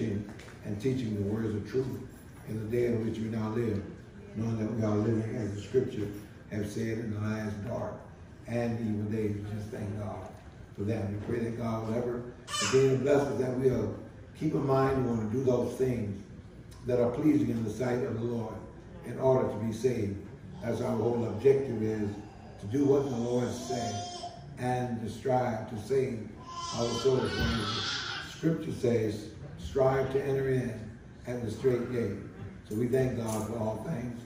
preaching and teaching the words of truth in the day in which we now live, knowing that we are living as the scripture have said in the last dark and evil days. We just thank God for that. We pray that God will ever to bless us that we'll keep in mind we want to do those things that are pleasing in the sight of the Lord in order to be saved. That's our whole objective is to do what the Lord said and to strive to save our souls. As the scripture says, strive to enter in at the straight gate. So we thank God for all things.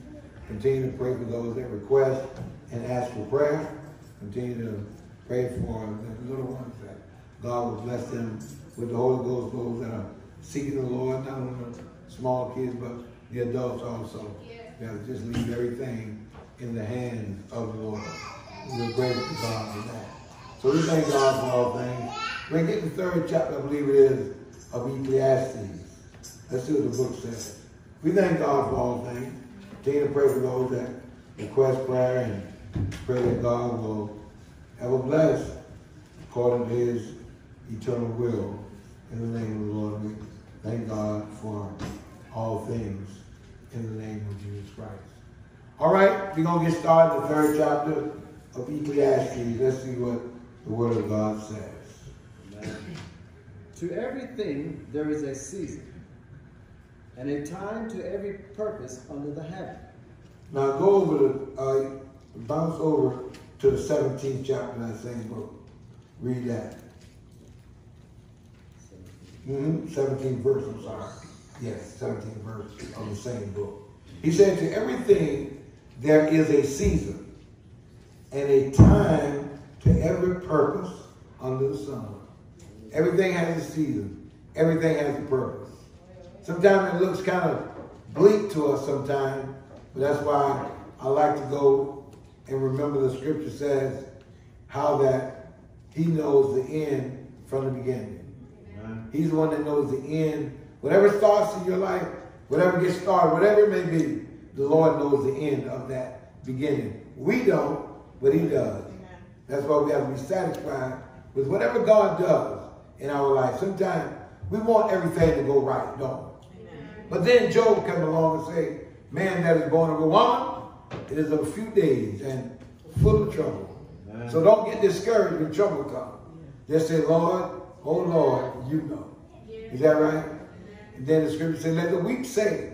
Continue to pray for those that request and ask for prayer. Continue to pray for the little ones that God will bless them with the Holy Ghost, those that are seeking the Lord, not only the small kids, but the adults also. Have to just leave everything in the hands of the Lord. We're grateful to God for that. So we thank God for all things. We're getting the third chapter, I believe it is, of Ecclesiastes. Let's see what the book says. We thank God for all things. Continue to pray for those that request prayer and pray that God will have a bless according to his eternal will. In the name of the Lord, we thank God for all things in the name of Jesus Christ. All right, we're going to get started the third chapter of Ecclesiastes. Let's see what the Word of God says. To everything there is a season, and a time to every purpose under the heaven. Now go over the, uh, bounce over to the 17th chapter of that same book. Read that. Mm-hmm. 17th verse, I'm sorry. Yes, 17th verse of the same book. He said, To everything there is a season and a time to every purpose under the sun. Everything has a season. Everything has a purpose. Sometimes it looks kind of bleak to us sometimes, but that's why I like to go and remember the scripture says how that he knows the end from the beginning. Amen. He's the one that knows the end. Whatever starts in your life, whatever gets started, whatever it may be, the Lord knows the end of that beginning. We don't, but He does. That's why we have to be satisfied with whatever God does in our life. Sometimes we want everything to go right, don't we? But then Job come along and say, man that is born of a woman, it is of a few days and full of trouble. Amen. So don't get discouraged when trouble comes. Just say, Lord, oh Lord, you know. Is that right? And then the scripture says, let the weak say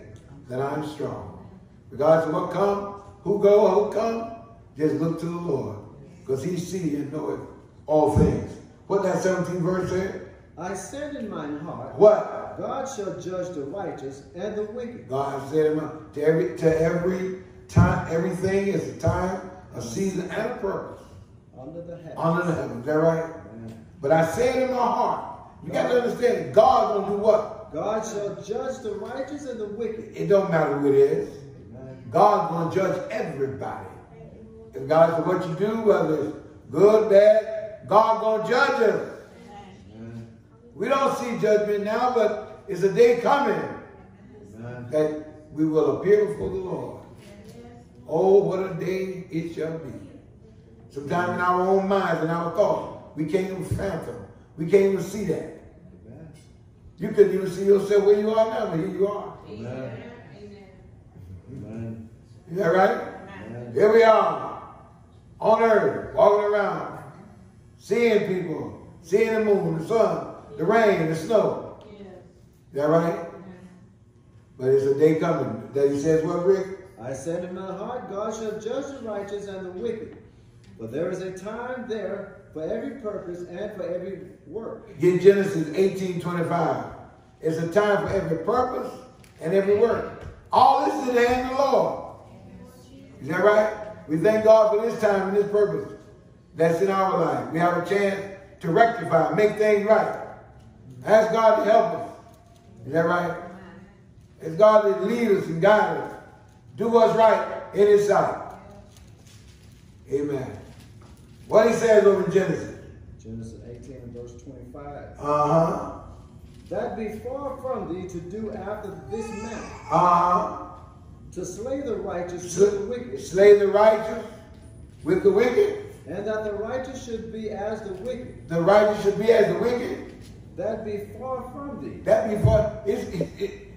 that I'm strong. Regardless of what come, who go who come, just look to the Lord. Because he see and knoweth all things. What that 17 verse said? I said in mine heart, What? God shall judge the righteous and the wicked. God said to every to every time, everything is a time, a season, and a purpose Under the heaven. under the heaven. Is that right? Amen. But I said in my heart, you got to understand, God gonna do what? God shall judge the righteous and the wicked. It don't matter who it is. Amen. God's gonna judge everybody. God of what you do, whether it's good, bad, God gonna judge us. Amen. We don't see judgment now, but it's a day coming Amen. that we will appear before the Lord. Oh, what a day it shall be. Sometimes in our own minds and our thoughts, we can't even fathom. We can't even see that. Amen. You couldn't even see yourself where you are now, but here you are. Amen. Amen. Is that right? Amen. Here we are on earth, walking around, seeing people, seeing the moon, the sun, the rain, the snow. Is that right? But it's a day coming that he says, what, Rick? I said in my heart, God shall judge the righteous and the wicked. But there is a time there for every purpose and for every work. Get Genesis 18, 25. It's a time for every purpose and every work. All this is in the hand of the Lord. Is that right? We thank God for this time and this purpose that's in our life. We have a chance to rectify, make things right. Ask God to help us. Is that right? Ask God to lead us and guide us. Do what's right in His sight. Amen. What he says over in Genesis. Genesis 18 and verse 25. Uh-huh. That be far from thee to do after this manner, Uh-huh. to slay the righteous with the wicked, Slay the righteous with the wicked. And that the righteous should be as the wicked. The righteous should be as the wicked. That be far from thee. That be far. it's it, it,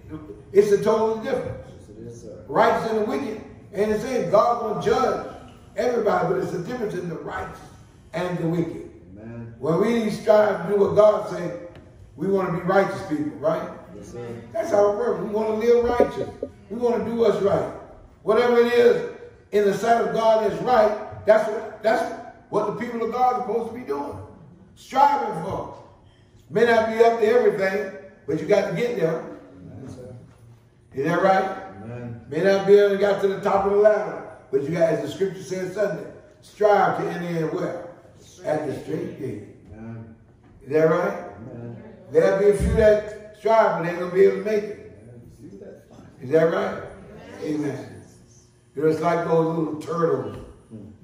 it's a total difference. Yes, it is, sir. Righteous and the wicked. And it says God will judge everybody, but it's a difference in the righteous and the wicked. Amen. When we strive to do what God said, we want to be righteous people, right? Yes, sir. That's our purpose. We want to live righteous. We want to do what's right. Whatever it is in the sight of God is right, that's what, that's what the people of God are supposed to be doing. Striving for. May not be up to everything, but you got to get there. Amen. Is that right? Amen. May not be able to get to the top of the ladder, but you got, as the scripture says Sunday, strive to enter in where? At the straight gate. Is that right? Amen. There'll be a few that strive, but they ain't gonna be able to make it. Is that? Fine. Is that right? Amen. Know, it's like those little turtles,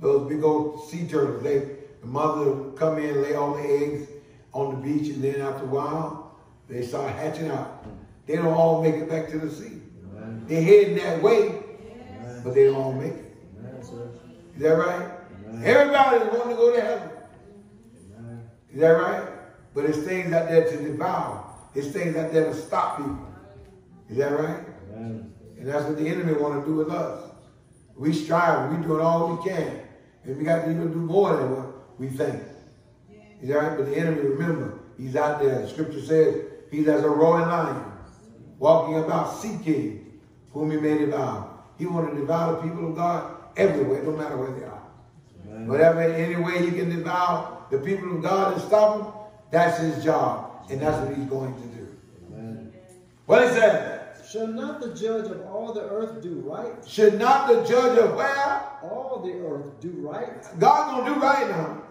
those big old sea turtles. They, the mother would come in, lay all the eggs on the beach, and then after a while, they start hatching out. They don't all make it back to the sea. Amen. They're heading that way, Amen. but they don't all make it. Amen. Is that right? Amen. Everybody wants to go to heaven. Is that right? But it's things out there to devour. It's things out there to stop people. Is that right? And that's what the enemy want to do with us. We strive, we doing all we can. And we got to even do more than what we think. Is that right? But the enemy, remember, he's out there. The scripture says he's as a roaring lion, walking about seeking whom he may devour. He want to devour the people of God everywhere, no matter where they are. Amen. Whatever, any way he can devour the people of God and stop them, that's his job. And that's what he's going to do. Amen. What he said? Shall not the judge of all the earth do right? Should not the judge of where? All the earth do right? God gonna do right now.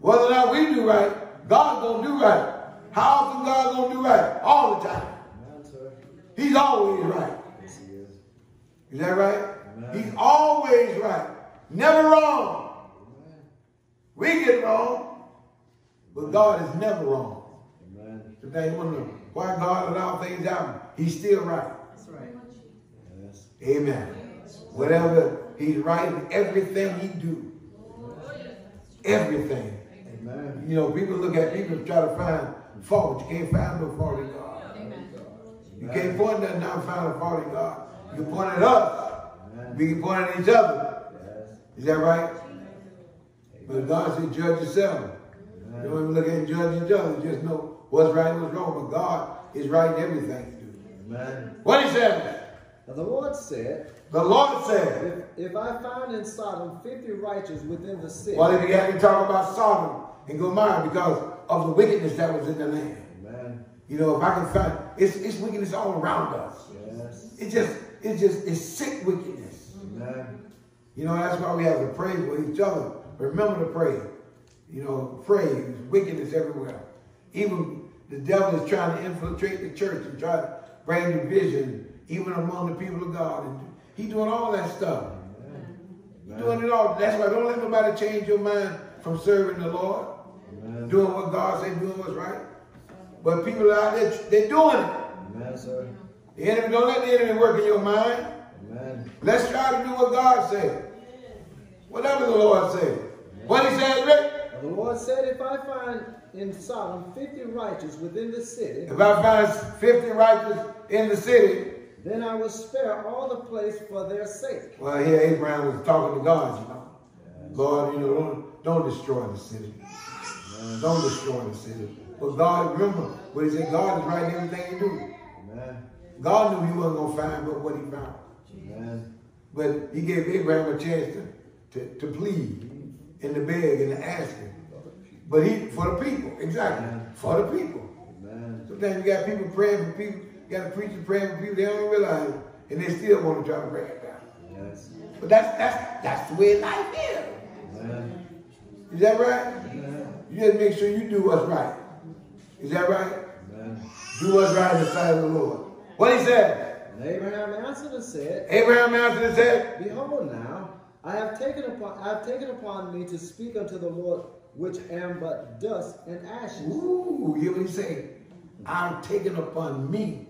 Whether or not we do right, God's gonna do right. How often God gonna do right? All the time. Amen, sir. He's always right. Yes, he is. Is that right? Amen. He's always right. Never wrong. Amen. We get wrong, but God is never wrong. Amen. Today, you wonder why God allow things to happen. He's still right. That's right. Yes. Amen. Whatever He's right in everything He do. Everything. Amen. You know, people look at people and try to find fault. You can't find no fault in God. You can't point nothing out and find a fault in God. You can point at us. Amen. We can point at each other. Yes. Is that right? But God said, judge yourself. Amen. Don't even look at and judge each other. Just know what's right and what's wrong. But God is right in everything you do. Amen. What he said? Now the Lord said, The Lord said, if, if I find in Sodom fifty righteous within the city, well, he began to talk about Sodom and Gomorrah because of the wickedness that was in the land. Amen. You know, if I can find, it's, it's wickedness all around us. Yes. It's just, it's just, it's sick wickedness. Amen. You know, that's why we have to pray for each other. Remember to pray. You know, pray. There's wickedness everywhere. Even the devil is trying to infiltrate the church and try to bring division even among the people of God. And he doing all that stuff. He's doing it all. That's why don't let nobody change your mind from serving the Lord, Amen. doing what God said, doing what's right. But people out there, they're doing it. Amen, sir. The enemy, don't let the enemy work in your mind. Amen. Let's try to do what God said. Whatever the Lord said. What he said, Rick? The Lord said, if I find in Sodom fifty righteous within the city, If I find 50 righteous in the city, then I will spare all the place for their sake. well, here Abraham was talking to God, you know. Lord, you know, don't, don't destroy the city. Don't destroy the city. But God, remember what he said, God is right in everything he do. Amen. God knew he wasn't going to find but what he found. Amen. But he gave Abraham a chance to, to, to plead and to beg and to ask him. But he, for the people, exactly, for the people. Amen. Sometimes you got people praying for people, you got a preacher praying for people, they don't realize it, and they still want to try to bring it down. Yes. But that's that's that's the way life is. Amen. Is that right? Amen. You just make sure you do what's right. Is that right? Amen. Do what's right in the sight of the Lord. What he said? And Abraham answered and said, Abraham answered and said, Behold now, I have taken upon I have taken upon me to speak unto the Lord, which am but dust and ashes. Ooh, you hear what he said? I'm taken upon me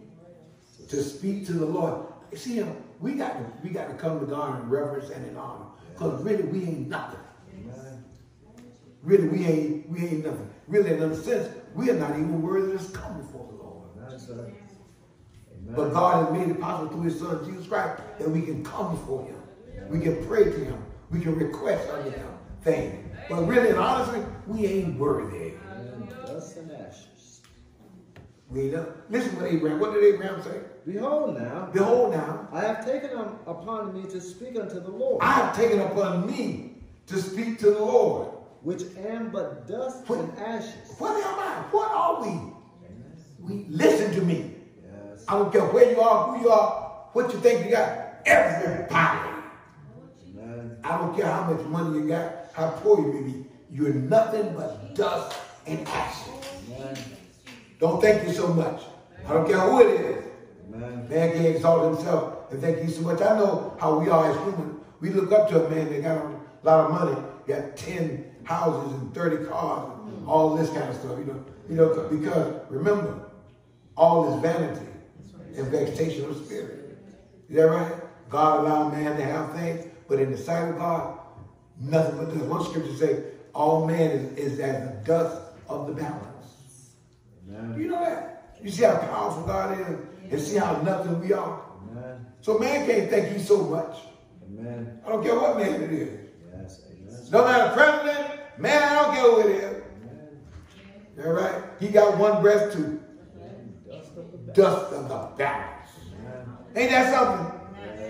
to speak to the Lord. You See, you know, we got to we got to come to God in reverence and in honor. Because really we ain't nothing. Amen. Really, we ain't we ain't nothing. Really, in a sense, we are not even worthy to come before the Lord. Amen, sir. But God has made it possible through His Son Jesus Christ that we can come before Him. We can pray to Him. We can request unto Him things. But really and honestly, we ain't worthy. Dust and ashes. We nothing. Listen what Abraham. What did Abraham say? Behold now, Behold now, I have taken um, upon me to speak unto the Lord, I have taken upon me to speak to the Lord. which am but dust and ashes. What am I? What are we? We listen to me. Yes. I don't care where you are, who you are, what you think you got. Everybody. Amen. I don't care how much money you got, how poor you be. You're nothing but dust and ashes. Amen. Don't thank you so much. I don't care who it is. Amen. Man can exalt himself and thank you so much. I know how we are as humans. We look up to a man that got a lot of money, got 10 houses and 30 cars and all this kind of stuff, you know. You know, because remember, all is vanity and vexation of spirit. Is that right? God allowed man to have things, but in the sight of God, nothing but dust. One scripture say, all man is, is as the dust of the balance. Amen. You know that? You see how powerful God is and see how nothing we are. Amen. So man can't thank you so much. Amen. I don't care what man it is. Yes. Amen. No matter president, man, I don't care who it is. Amen. All right? He got one breast too. Dust of the. Dust of the balance. Amen. Ain't that something?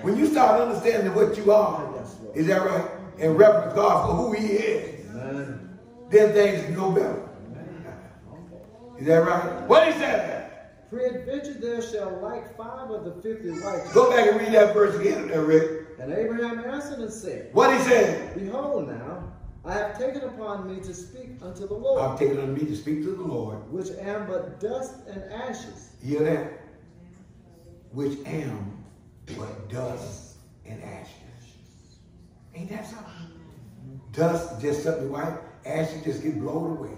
When you start understanding what you are, is that right? And reverence God for who he is, Amen. then things can go better. Is that right? What he said? Peradventure there shall like five of the fifty righteous. Go back and read that verse again there, Rick. And Abraham answered and said, What he said? Behold now, I have taken upon me to speak unto the Lord, I've taken on me to speak to the Lord. which am but dust and ashes. Hear that? Which am but dust and ashes. Ain't that something? Dust just something white, ashes just get blown away.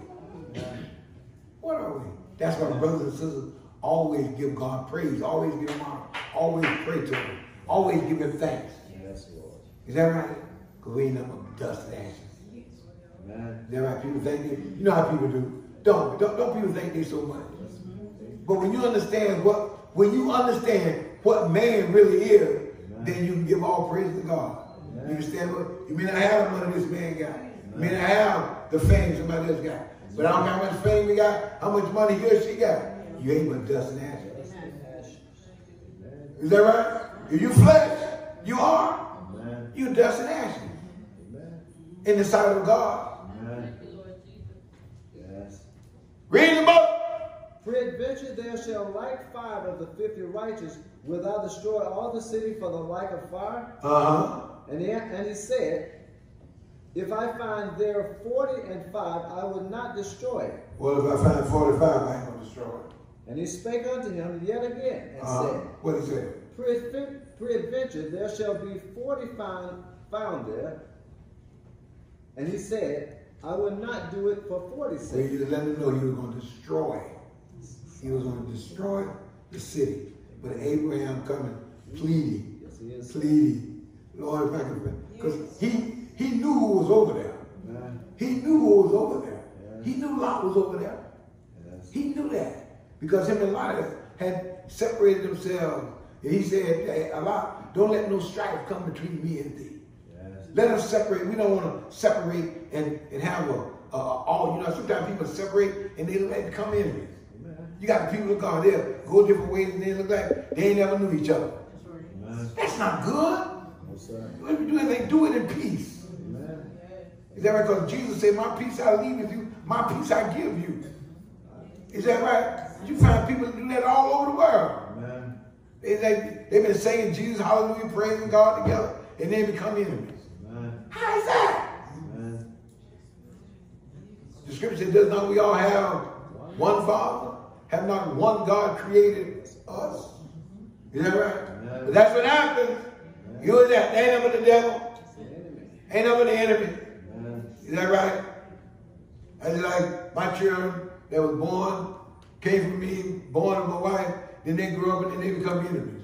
What are we? That's why brothers and sisters always give God praise, always give him honor, always pray to him, always give him thanks. Yes, Lord. Is that right? Because we ain't nothing but dust and ashes. Amen. Is that right? People think they, you know how people do. Don't, don't, don't people think they so much. But when you understand what, when you understand what man really is, then you can give all praise to God. You understand what? You may not have the money this man got. You may not have the fame somebody else got. But I don't care how much fame you got, how much money he or she got. You ain't but dust and ashes. Is that right? If you flesh, you are. You dust and ashes. In the sight of God. Yes. Read the book. Peradventure there shall light five of the fifty righteous, wilt thou destroy all the city for the like of fire? Uh-huh. And he, and he said, If I find there forty and five, I will not destroy it. Well, if I find 45, I ain't gonna destroy it. And he spake unto him yet again, and Uh-huh. said, What he said? Peradven- Peradventure there shall be forty found, found there. And he said, I will not do it for forty So sake. he just let him know he was going to destroy. He was going to destroy the city. But Abraham coming, pleading, Yes, he is. pleading, Lord, if I can, because he he knew who was over there. Amen. He knew who was over there. Yeah. He knew Lot was over there. Yes. He knew that because him and Lot had separated themselves. And he said, hey, Lot, don't let no strife come between me and thee. Yes. Let us separate. We don't want to separate and, and have a, a, all. You know, sometimes people separate and they like become enemies. Amen. You got the people of God there go different ways and they look like they ain't never knew each other. Amen. That's not good. Sir. If you do anything, do it in peace. Amen. Is that right? Because Jesus said, My peace I leave with you, my peace I give you. Is that right? You find people do that all over the world. Amen. They, they, they've been saying Jesus, hallelujah, praising God together, and they become enemies. Amen. How is that? Amen. The scripture says, does not we all have one Father? Have not one God created us? Is that right? Amen. But that's what happens. You is that. They ain't never the devil. It's the enemy. Ain't never the enemy. Is that right? That's like my children that was born, came from me, born of my wife, then they grew up and then they become enemies.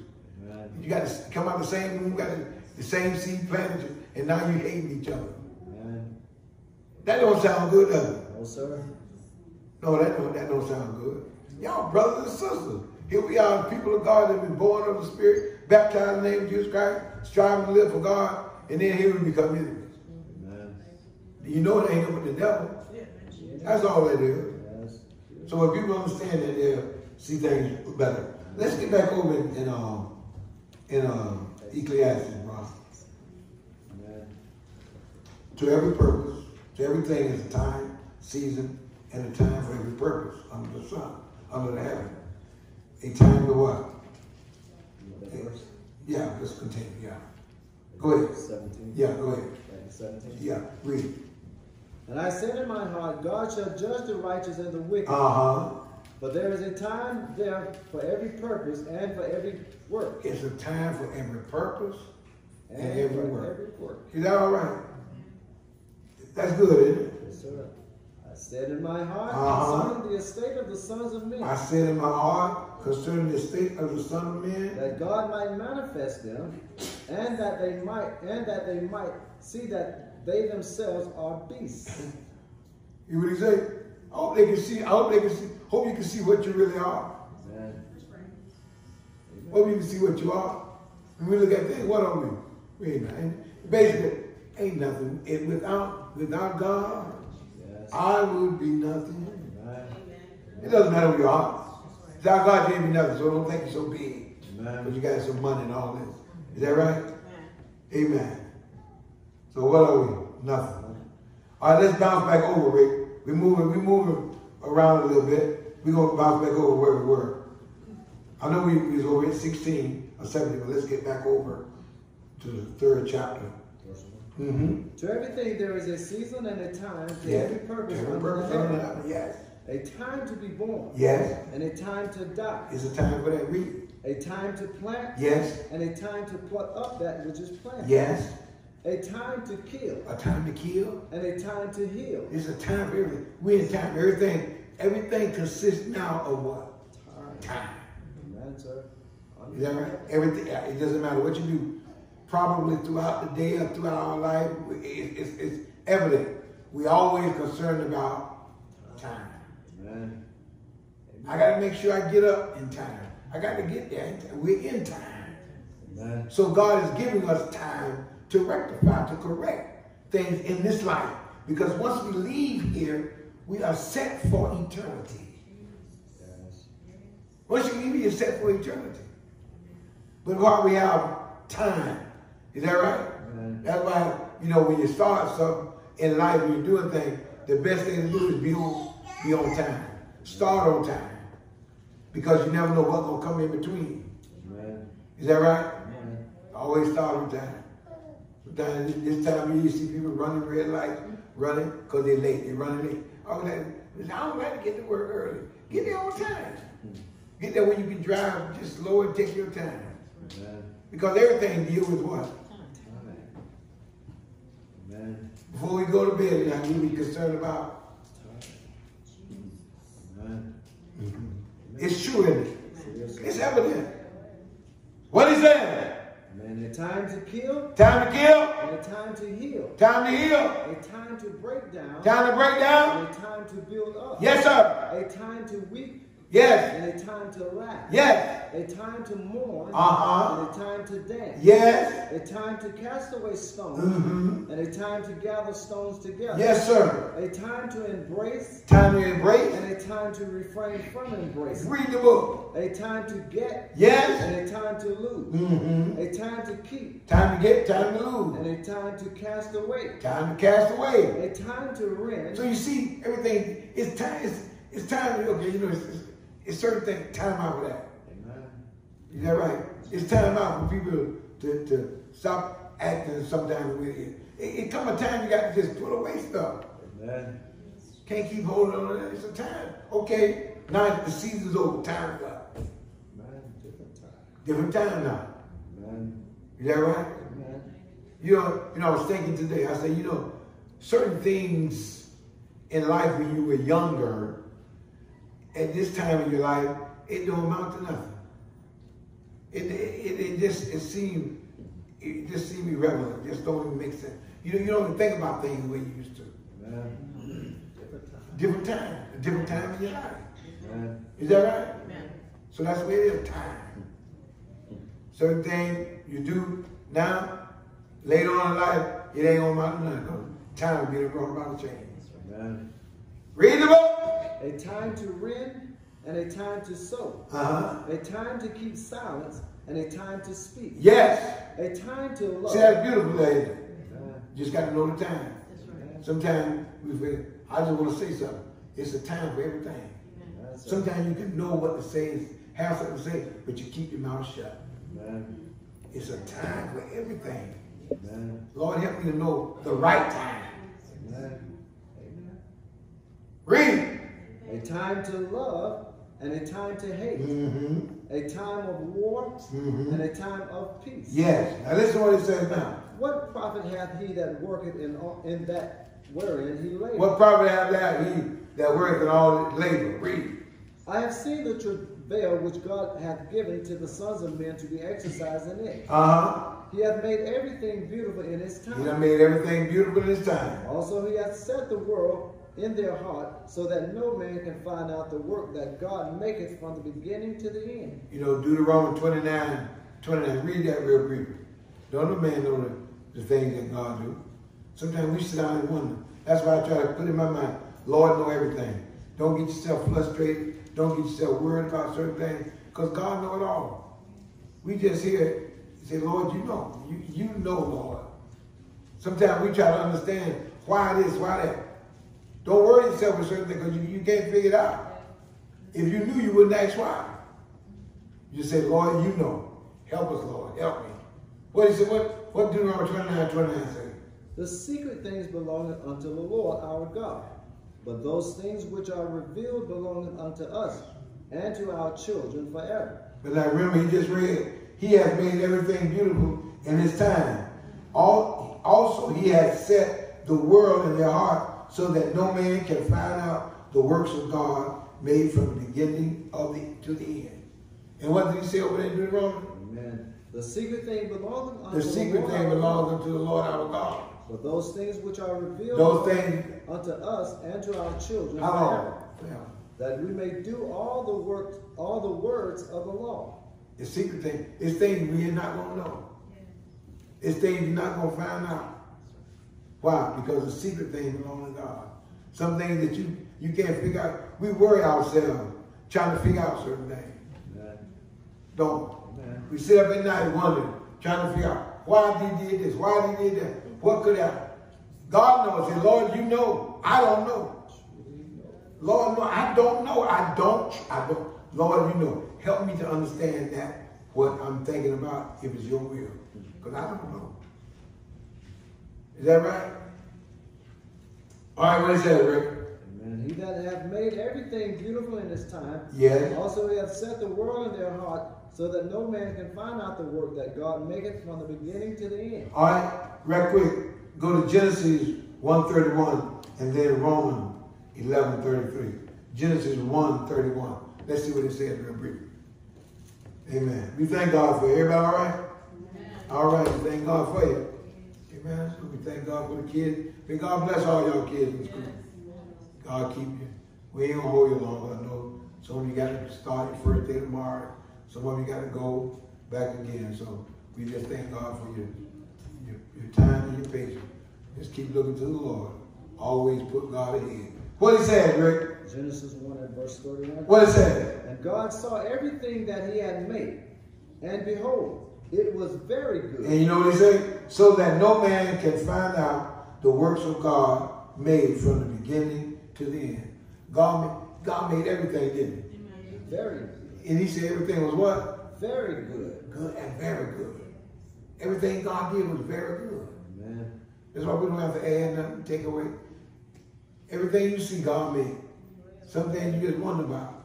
You got to come out the same womb, got the, same seed planted, and now you hating each other. That don't sound good, does it? No, sir. No, that don't, that don't sound good. Y'all brothers and sisters. Here we are, people of God that have been born of the Spirit, baptized in the name of Jesus Christ, striving to live for God, and then here we become enemies. Amen. You know it ain't up with the devil. That's all it is. Yes. So when people understand that, they'll see things better. Let's get back over in, in um in um Ecclesiastes, bro. To every purpose, to everything is a time, season, and a time for every purpose under the sun, under the heaven. A time to what? You want that verse? Yeah, let's continue. Yeah. Go ahead. 17. Yeah, go ahead. To 17. Yeah, read. And I said in my heart, God shall judge the righteous and the wicked. Uh-huh. But there is a time there for every purpose and for every work. It's a time for every purpose and, every for work. every work. Is that all right? That's good, isn't it? Yes, sir. I said in my heart Uh-huh. concerning the estate of the sons of men, I said in my heart concerning the state of the Son of Man, that God might manifest them, and that they might and that they might see that they themselves are beasts. you what he say? I hope they can see, I hope they can see, hope you can see what you really are. Amen. Hope you can see what you are. When we look at things, what are we? We ain't nothing. Basically, ain't nothing. And without without God, Yes. I would be nothing. Amen. It doesn't matter where you are. Without God, you ain't be nothing. So don't think you're so big. Because Amen. you got some money and all this. Is that right? Amen. So what are we? Nothing. All right, let's bounce back over, Rick. We're moving, we're moving around a little bit. We're gonna bounce back over where we were. I know we, we was over at 16 or 17, but let's get back over to the third chapter. Verse Mm-hmm. To everything there is a season and a time to Yeah. every purpose Every under purpose under the heaven. heaven. Yes. A time to be born Yes. and a time to die. Is a time for that read. A time to plant Yes. and a time to pluck up that which is planted. Yes. A time to kill A time to kill. and a time to heal. It's a time for everything. We're in time for everything. Everything consists now of what? Time. Time. Amen, sir. Is that right? Everything. It doesn't matter what you do. Probably throughout the day or throughout our life, it- it's, it's evident. We always concerned about time. I got to make sure I get up in time. I got to get there. We're in time. Amen. So God is giving us time to rectify, to correct things in this life. Because once we leave here, we are set for eternity. Once you leave, you're set for eternity. But while we have time, is that right? Amen. That's why, you know, when you start something in life, when you're doing things, the best thing to do is be on, be on time. Start on time. Because you never know what's going to come in between. Amen. Is that right? Amen. Always start on time. Sometimes this time you see people running red lights, running because they're late. They're running late. All that. I don't like to get to work early. Get there on time. Get there when you can drive just slow and take your time. Amen. Because everything deals with what? Amen. Before we go to bed, now we be concerned about. Amen. It's true, isn't it? It's evident. What is that? Amen. A time to kill Time to kill. and a time to heal. Time to heal. A time to break down Time to break down. and a time to build up. Yes, sir. A time to weep Yes. and a time to laugh. Yes. A time to mourn Uh-huh. and a time to dance. Yes. A time to cast away stones Mm-hmm. and a time to gather stones together. Yes, sir. A time to embrace Time to embrace. and a time to refrain from embracing. Read the book. A time to get Yes. and a time to lose. Mm-hmm. A time to keep Time to get, time to lose. and a time to cast away. Time to cast away. A time to rend So you see, everything, it's time, it's, it's time, okay, you know, it's, it's, it's certain things, time out for that. Amen. Is that right? It's time out for people to, to stop acting sometimes with it. It, it come a time you got to just put away stuff. Amen. Can't keep holding on to that. It's a time. Okay, now the season's over. Time's up. Amen. Different time. Different time now. Amen. Is that right? Amen. You know, you know, I was thinking today, I said, you know, certain things in life when you were younger, at this time in your life, it don't amount to nothing. It, it, it just, it seemed, it just seemed irrelevant. Just don't even make sense. You know, you don't even think about things the way you used to. Amen. Different time. Different time, a different time in your life. Amen. Is that right? So that's where it is, time. Certain things you do now, later on in life, it ain't gonna matter nothing. Time will be the brought about a change. Amen. Read the book. A time to rend and a time to sow. Uh-huh. A time to keep silence and a time to speak. Yes. A time to love. See, that's beautiful, lady. Amen. Just got to know the time. Amen. Sometimes we feel, I just want to say something. It's a time for everything. Amen. Sometimes you can know what to say, have something to say, but you keep your mouth shut. Amen. It's a time for everything. Amen. Lord, help me to know the right time. Amen. Amen. Read. A time to love and a time to hate. Mm-hmm. A time of war Mhm. and a time of peace. Yes. Now listen to what it says now. What profit hath he that worketh in, all- in that wherein he laboureth? What profit have that he that worketh in all labor? Read. I have seen the travail which God hath given to the sons of men to be exercised in it. Uh-huh. He hath made everything beautiful in its He time. done made everything beautiful in his time. Also, he hath set the world in their heart, so that no man can find out the work that God maketh from the beginning to the end. You know, Deuteronomy 29, 29. Read that real briefly. Don't no man know the, the things that God do. Sometimes we sit down and wonder. That's why I try to put in my mind, Lord know everything. Don't get yourself frustrated. Don't get yourself worried about certain things, because God know it all. We just hear, say, Lord, you know. You, you know, Lord. Sometimes we try to understand why this, why that. Don't worry yourself with certain things because you, you can't figure it out. If you knew, you wouldn't ask why. You say, Lord, you know. Help us, Lord. Help me. What he said, what, what Deuteronomy 29, 29 say? The secret things belong unto the Lord our God, but those things which are revealed belong unto us and to our children forever. But like remember, he just read, he has made everything beautiful in his time. All, also, he has set the world in their heart so that no man can find out the works of God made from the beginning of the to the end. And what did he say over there in Deuteronomy? Amen. The secret thing belongeth unto The secret Lord thing our belongs God, unto the Lord our God. but those things which are revealed Those things, unto us and to our children how forever, long? Yeah. that we may do all the work, all the words of the law. The secret thing, it's things we're not gonna know. It's things you're not gonna find out. Why? Because the secret things belong to God. Some things that you you can't figure out. We worry ourselves trying to figure out certain things. Amen. Don't. Amen. We sit up at night wondering, trying to figure out why he did this, why he did that, what could happen. God knows. Say, Lord, you know. I don't know. Lord, no, I don't know. I don't. I don't. Lord, you know. Help me to understand that what I'm thinking about, if it's your will, because I don't know. Is that right? All right, what is that, Rick? Amen. He that hath made everything beautiful in his time, Yes. also he hath set the world in their heart, so that no man can find out the work that God maketh from the beginning to the end. All right, real quick, go to Genesis 131 and then Romans 1133. Genesis 131. Let's see what it says real brief. Amen. We thank God for you. Everybody all right? All right, we thank God for you. Amen. So we thank God for the kids. May God bless all y'all kids in school. God keep you. We ain't gonna hold you long, I know some of you got to start your first day tomorrow. Some of you got to go back again. So we just thank God for your, your, your time and your patience. Just keep looking to the Lord. Always put God ahead. What he said, Rick? Genesis 1 and verse 31. What it said? And God saw everything that he had made, and behold, it was very good. And you know what he said? So that no man can find out the works of God made from the beginning to the end. God made, God made everything, didn't He? Very good. And he said everything was what? Very good. Good and very good. Everything God did was very good. Amen. That's why we don't have to add nothing, take away. Everything you see God made. Some things you just wonder about.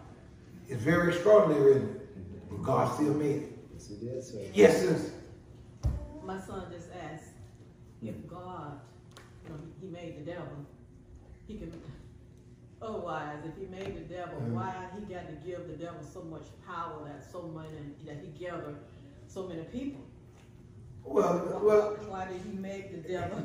It's very extraordinary, isn't it? But God still made it. Yes, he did, sir. Yes, sis. My son just asked if God, you know, he made the devil, he can, otherwise, if he made the devil, Mhm. why he got to give the devil so much power that so many, that he gathered so many people? Well, well, Why did he make the devil?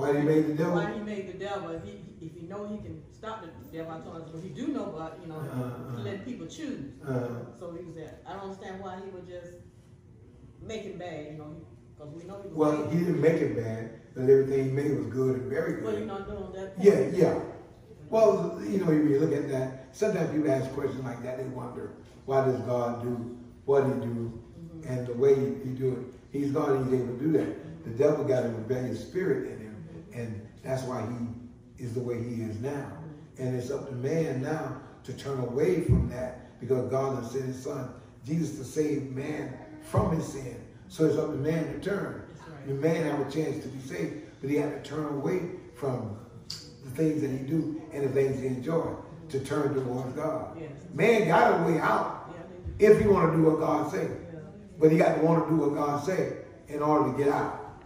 Why did he make the devil? Why he made the devil? If he, if he know he can stop the devil, I told him, but he do know about, you know, Uh, uh. let people choose. Uh, So he was at, I don't understand why he would just make it bad, you know, because we know he was. well, made- he didn't make it bad, but everything he made was good and very good. Well, you're good. not doing that. Yeah, yeah. Well, you know, when you look at that, sometimes people ask questions like that, they wonder, why does God do what he do and the way he, he do it? He's God and he's able to do that. The devil got a rebellious spirit in and that's why he is the way he is now. And it's up to man now to turn away from that because God has sent his son, Jesus, to save man from his sin. So it's up to man to turn. The man have a chance to be saved, but he had to turn away from the things that he do and the things he enjoy to turn towards God. Yes. Man got a way out Yeah, if he want to do what God say. But he got to want to do what God say in order to get out.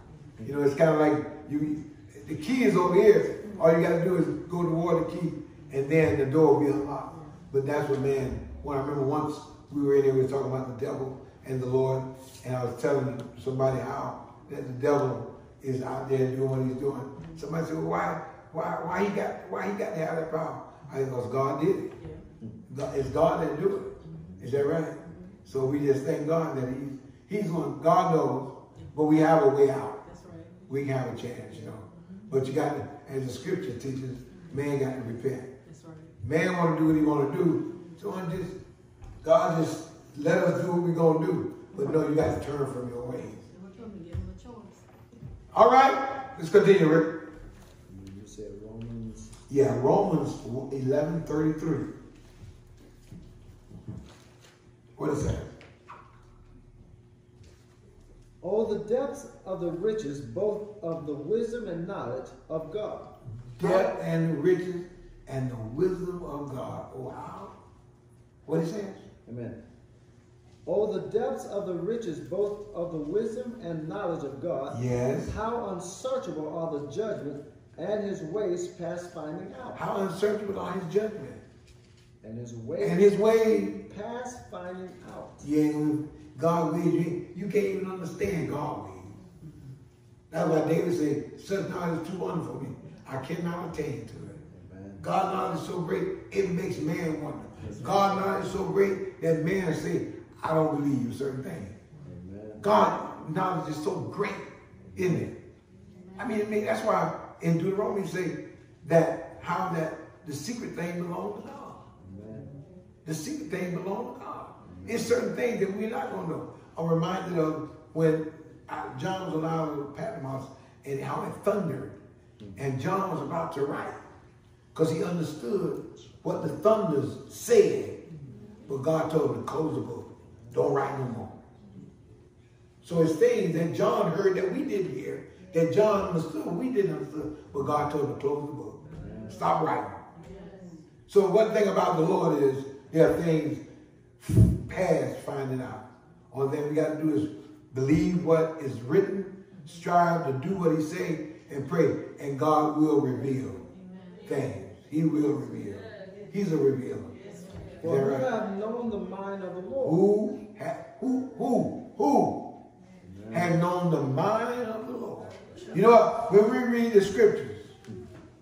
You know, it's kind of like you. The key is over here. All you got to do is go toward the key, and then the door will be unlocked. But that's what man. When I remember once we were in there, we were talking about the devil and the Lord, and I was telling somebody how that the devil is out there doing what he's doing. Somebody said, well, "Why? Why? Why he got? Why he got to have that power?" I said, "Because God did it. God, it's God that do it. Is that right? So we just thank God that He's He's one. God knows, but we have a way out. That's right. We can have a chance, you know. But you got to, as the Scripture teaches, man got to repent. That's right. Man want to do what he want to do. So I just God just let us do what we're gonna do. But no, you got to turn from your ways. We're trying to give him a choice. All right, let's continue, Rick. You said Romans. Yeah, Romans eleven thirty three. What is that? Oh, the depths of the riches, both of the wisdom and knowledge of God. Depth and riches and the wisdom of God. How? What he says? Amen. Oh, the depths of the riches, both of the wisdom and knowledge of God. Yes. How unsearchable are the judgment and his ways past finding out. How unsearchable are his judgment And his ways and his ways. past finding out. Yeah, God ways you, you can't even understand God ways. That's why David said, "Such knowledge is too wonderful for me. I cannot attain to it." Amen. God knowledge is so great, it makes man wonder. God knowledge is so great that man say, I don't believe you certain things. Amen. God knowledge is so great, isn't it? I mean, I mean that's why in Deuteronomy say that how that the secret thing belongs to God. Amen. The secret thing belongs to God. It's certain things that we're not going to know. I'm reminded of when John was allowed to Patmos and how it thundered. And John was about to write because he understood what the thunders said. But God told him to close the book. Don't write no more. So it's things that John heard that we didn't hear, that John understood, we didn't understand. But God told him to close the book. Stop writing. So one thing about the Lord is there are things past finding out. All thing we got to do is believe what is written, strive to do what he say, and pray. And God will reveal things. He will reveal. He's a revealer. Is For that who right? have known the mind of the Lord? Who, ha, who, who, who have known the mind of the Lord? You know what? When we read the scriptures,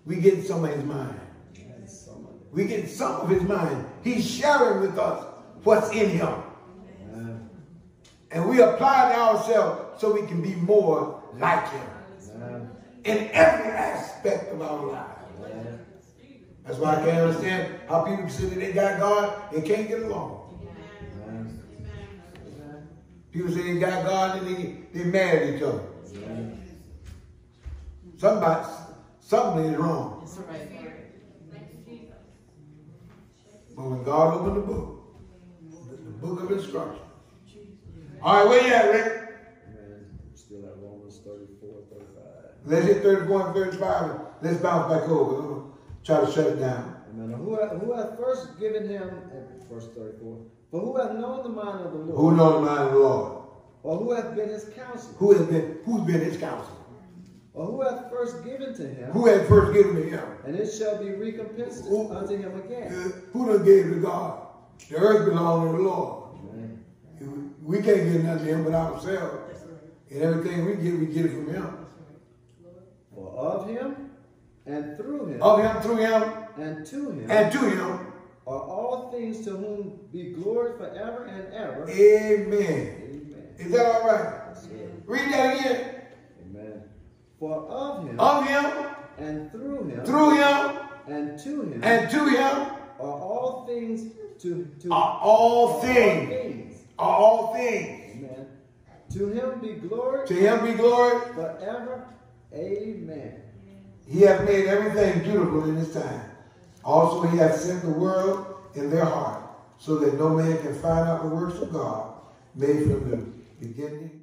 we get some of his mind. And some of it. We get some of his mind. He's sharing with us what's in him. Amen. And we apply it to ourselves so we can be more like him Amen. in every aspect of our lives. Amen. That's why I can't understand how people say that they got God and can't get along. People say they got God and they, they mad at each other. Somebody, something is wrong. It's all right. But when God opened the book, book of instruction. All right, where you at, Rick? Still at Romans 34, 35. Let's hit 34 and 35. Let's bounce back over. Try to shut it down. Amen. Who hath, who hath first given him, verse 34, for who hath known the mind of the Lord? Who knows the mind of the Lord? Or who hath been his counselor? Who has been, who's been his counselor? Or who hath first given to him? Who had first given to him? And it shall be recompensed Who- unto him again. Uh, Who done gave to God? The earth belongs to the Lord. Amen. We can't get nothing to him but ourselves. And everything we get, we get it from him. For of him, and through him, Of him, through him, and to him, and to him. are all things to whom be glory forever and ever. Amen. Amen. Is that all right? Read that again. Amen. For of him, Of him, and through him, through him, and to him, and to him are all things to, to are all things. things. Are all things. Amen. To him be glory To him be glory. forever. Amen. He hath made everything beautiful in his time. Also, he hath sent the world in their heart, so that no man can find out the works of God made from the beginning